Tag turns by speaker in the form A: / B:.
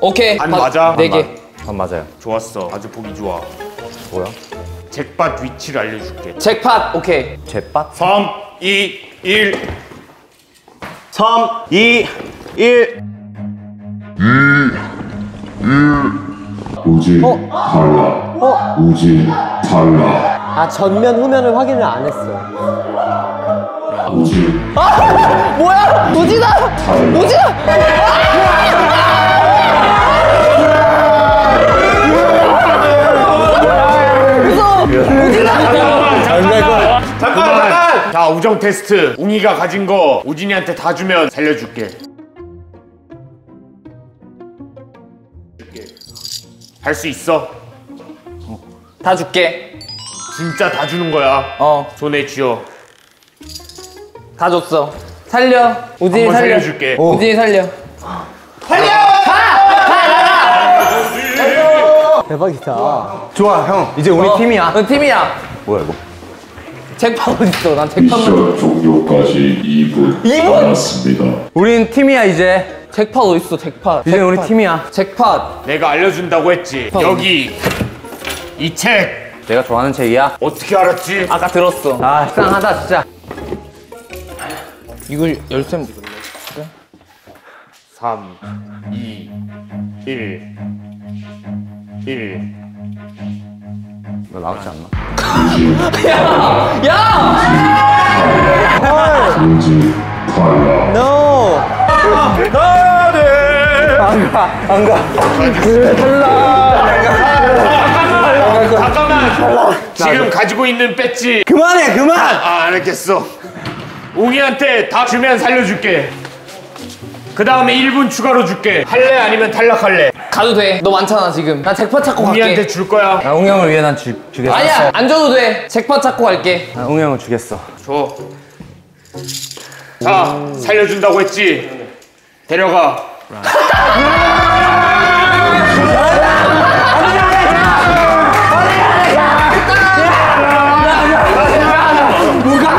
A: 오케이.
B: 반
A: 반-
B: 맞아?
A: 네 개.
C: 반 맞아요.
B: 좋았어. 아주 보기 좋아.
C: 뭐야?
B: 잭팟 위치를 알려줄게.
A: 잭팟. 오케이.
C: 제빠?
B: 3, 2, 1.
D: 3, 2, 1.
E: 우진 탈락. 우진 탈락.
F: 아 전면 후면을 확인을 안 했어.
E: 우진
A: 뭐야? 우진아! 우진아!
B: 잠깐, 잠깐. 자, 우정 테스트. 웅이가 가진 거 우진이한테 다 주면 살려줄게. 할 수 있어.
A: 다 줄게.
B: 진짜 다 주는 거야.
A: 어,
B: 손에 쥐어.
A: 다 줬어. 살려. 우진이
B: 한번
A: 살려.
B: 살려줄게.
A: 우진이 살려.
F: 대박이다.
C: 좋아, 형. 이제 우리
A: 어,
C: 팀이야.
A: 너 팀이야.
C: 뭐야, 이거?
A: 잭팟 어딨어? 난 잭팟만.
E: 미션 종료까지 2분
A: 2분?
E: 남았습니다.
C: 우린 팀이야, 이제.
A: 잭팟 어딨어? 잭팟.
C: 이제 우리. 팀이야.
A: 잭팟.
B: 내가 알려준다고 했지.
A: 어.
B: 여기 이 책
C: 내가 좋아하는 책이야.
B: 어떻게 알았지?
A: 아까 들었어.
C: 아, 식상하다, 진짜.
A: 이걸 열쇠
B: 3, 2, 1, 1.
C: 너 나왔지 않나?
E: 우진 탈락.
F: No.
B: 잠깐만. 지금 가지고 있는 배지.
C: 그만해, 그만!
B: 아, 안 했겠어. 웅이한테 다 주면 살려줄게. 그 다음에 1분 추가로 줄게. 할래 아니면 탈락할래?
A: 가도 돼. 너 많잖아 지금. 나 잭팟 찾고 갈게.
B: 웅이한테 줄 거야.
C: 아, 나 웅영을 위해 난 주, 주겠어.
A: 아니야 안 줘도 돼. 잭팟 찾고 갈게.
C: 아, 나 웅영을 주겠어.
B: 줘. 자 살려준다고 했지. 데려가. 무가